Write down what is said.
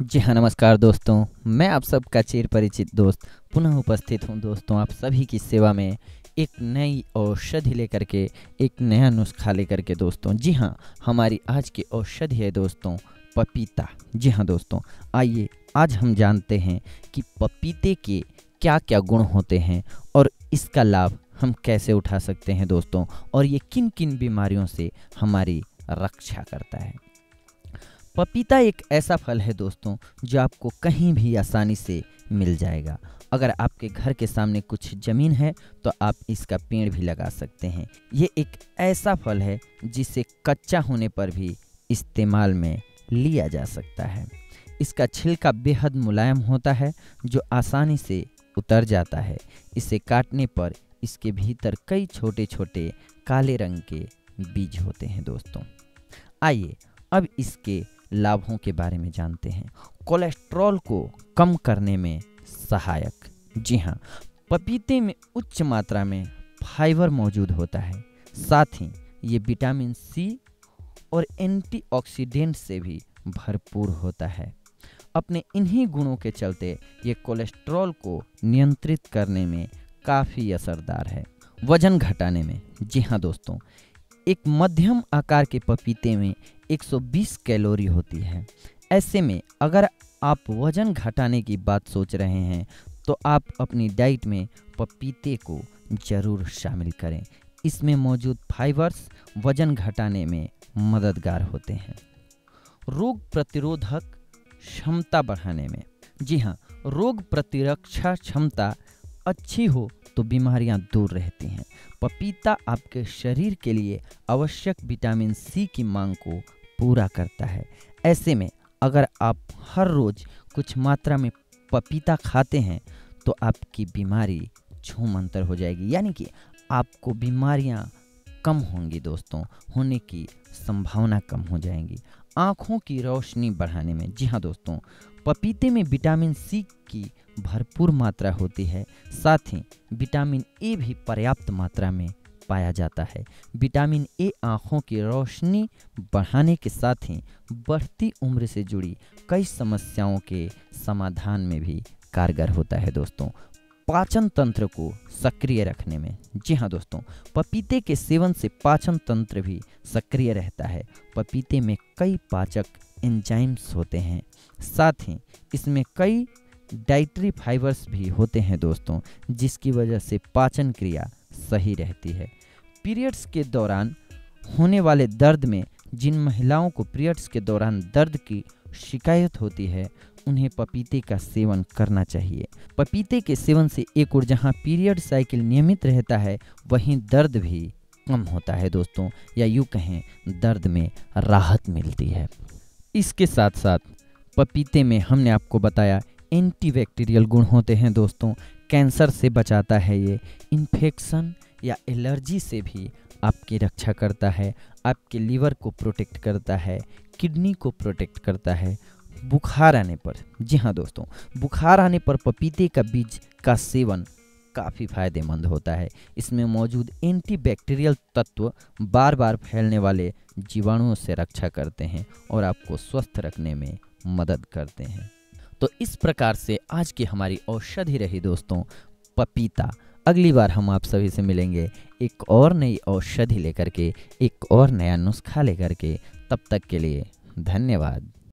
जी हाँ नमस्कार दोस्तों। मैं आप सबका चिर परिचित दोस्त, पुनः उपस्थित हूँ दोस्तों आप सभी की सेवा में एक नई औषधि लेकर के, एक नया नुस्खा लेकर के दोस्तों। जी हाँ हमारी आज की औषधि है दोस्तों, पपीता। जी हाँ दोस्तों, आइए आज हम जानते हैं कि पपीते के क्या क्या गुण होते हैं और इसका लाभ हम कैसे उठा सकते हैं दोस्तों और ये किन किन बीमारियों से हमारी रक्षा करता है। पपीता एक ऐसा फल है दोस्तों, जो आपको कहीं भी आसानी से मिल जाएगा। अगर आपके घर के सामने कुछ ज़मीन है तो आप इसका पेड़ भी लगा सकते हैं। ये एक ऐसा फल है, जिसे कच्चा होने पर भी इस्तेमाल में लिया जा सकता है। इसका छिलका बेहद मुलायम होता है, जो आसानी से उतर जाता है। इसे काटने पर इसके भीतर कई छोटे छोटे काले रंग के बीज होते हैं दोस्तों। आइए, अब इसके लाभों के बारे में जानते हैं। कोलेस्ट्रॉल को कम करने में सहायक। जी हाँ पपीते में उच्च मात्रा में फाइबर मौजूद होता है। साथ ही ये विटामिन सी और एंटीऑक्सीडेंट से भी भरपूर होता है। अपने इन्हीं गुणों के चलते ये कोलेस्ट्रॉल को नियंत्रित करने में काफ़ी असरदार है। वज़न घटाने में। जी हाँ दोस्तों, एक मध्यम आकार के पपीते में 120 कैलोरी होती है। ऐसे में अगर आप वज़न घटाने की बात सोच रहे हैं तो आप अपनी डाइट में पपीते को ज़रूर शामिल करें। इसमें मौजूद फाइबर्स वज़न घटाने में मददगार होते हैं। रोग प्रतिरोधक क्षमता बढ़ाने में। जी हाँ रोग प्रतिरक्षा क्षमता अच्छी हो तो बीमारियाँ दूर रहती हैं। पपीता आपके शरीर के लिए आवश्यक विटामिन सी की मांग को पूरा करता है। ऐसे में अगर आप हर रोज़ कुछ मात्रा में पपीता खाते हैं तो आपकी बीमारी छूमंतर हो जाएगी। यानी कि आपको बीमारियाँ कम होंगी दोस्तों, होने की संभावना कम हो जाएँगी। आँखों की रोशनी बढ़ाने में, जी हाँ दोस्तों, पपीते में विटामिन सी की भरपूर मात्रा होती है। साथ ही विटामिन ए भी पर्याप्त मात्रा में पाया जाता है। विटामिन ए आँखों की रोशनी बढ़ाने के साथ ही बढ़ती उम्र से जुड़ी कई समस्याओं के समाधान में भी कारगर होता है दोस्तों। पाचन तंत्र को सक्रिय रखने में। जी हाँ दोस्तों, पपीते के सेवन से पाचन तंत्र भी सक्रिय रहता है। पपीते में कई पाचक एंजाइम्स होते हैं। साथ ही इसमें कई डाइट्री फाइबर्स भी होते हैं दोस्तों, जिसकी वजह से पाचन क्रिया सही रहती है। पीरियड्स के दौरान होने वाले दर्द में जिन महिलाओं को पीरियड्स के दौरान दर्द की शिकायत होती है, उन्हें पपीते का सेवन करना चाहिए। पपीते के सेवन से एक और जहाँ पीरियड साइकिल नियमित रहता है, वहीं दर्द भी कम होता है दोस्तों, या यूँ कहें, दर्द में राहत मिलती है। इसके साथ साथ पपीते में हमने आपको बताया एंटीबैक्टीरियल गुण होते हैं दोस्तों कैंसर से बचाता है ये। इन्फेक्शन या एलर्जी से भी आपकी रक्षा करता है, आपके लीवर को प्रोटेक्ट करता है, किडनी को प्रोटेक्ट करता है। बुखार आने पर, जी हाँ दोस्तों, बुखार आने पर पपीते का बीज का सेवन काफ़ी फ़ायदेमंद होता है। इसमें मौजूद एंटीबैक्टीरियल तत्व बार बार फैलने वाले जीवाणुओं से रक्षा करते हैं और आपको स्वस्थ रखने में मदद करते हैं। तो इस प्रकार से आज की हमारी औषधि रही दोस्तों, पपीता। अगली बार हम आप सभी से मिलेंगे एक और नई औषधि लेकर के, एक और नया नुस्खा लेकर के। तब तक के लिए धन्यवाद।